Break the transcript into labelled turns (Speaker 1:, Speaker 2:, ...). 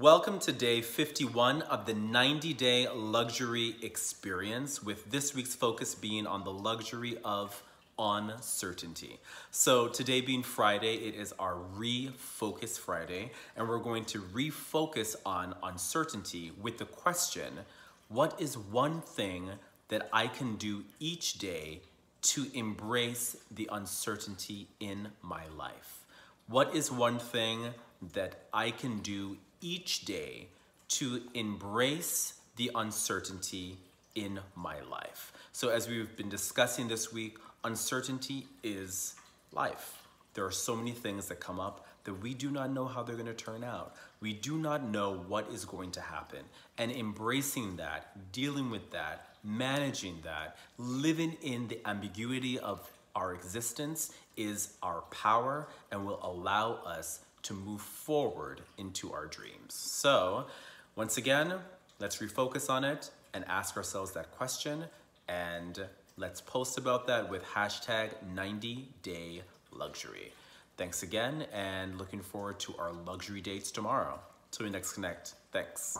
Speaker 1: Welcome to day 51 of the 90 day luxury experience, with this week's focus being on the luxury of uncertainty. So, today being Friday, it is our refocus Friday, and we're going to refocus on uncertainty with the question what is one thing that I can do each day to embrace the uncertainty in my life? What is one thing that I can do each day to embrace the uncertainty in my life? So, as we've been discussing this week, uncertainty is life. There are so many things that come up that we do not know how they're going to turn out. We do not know what is going to happen. And embracing that, dealing with that, managing that, living in the ambiguity of our existence is our power and will allow us to move forward into our dreams. So, once again, let's refocus on it and ask ourselves that question and let's post about that with hashtag 90 day luxury. Thanks again and looking forward to our luxury dates tomorrow. Till we next connect. Thanks.